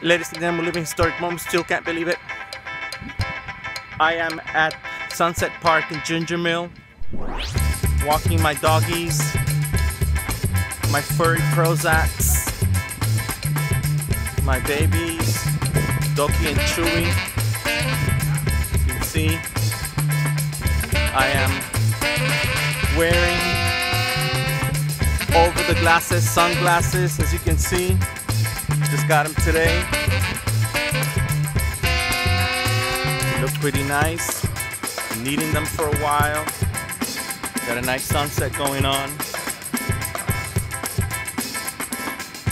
Ladies and gentlemen, living historic moments, still can't believe it. I am at Sunset Park in Ginger Mill, walking my doggies, my furry Prozacs, my babies, Doki and Chewy. You can see I am wearing over the glasses, sunglasses, as you can see. Just got them today. They look pretty nice. Been needing them for a while. Got a nice sunset going on.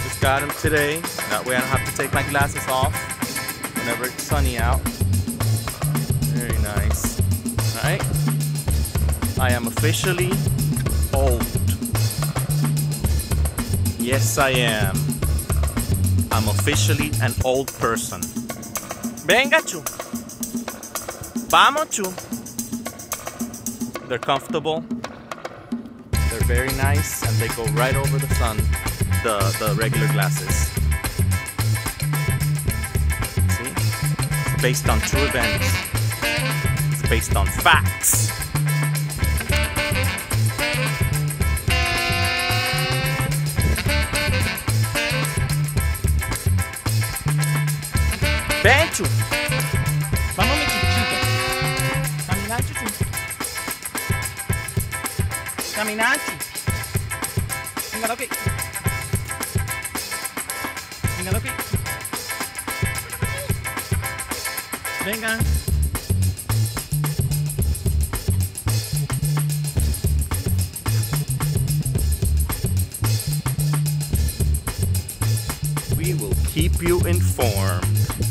Just got them today. That way I don't have to take my glasses off whenever it's sunny out. Very nice. Alright. I am officially old. Yes, I am. I'm officially an old person. Venga, Chu. Vamos, Chu. They're comfortable. They're very nice and they go right over the sun, the, the regular glasses. See? It's based on true events. It's based on facts. Ven, Chu. Vamos, chiquito. Caminar, Chuchu. Caminar, Chu. Venga. Venga. Venga. We will keep you informed.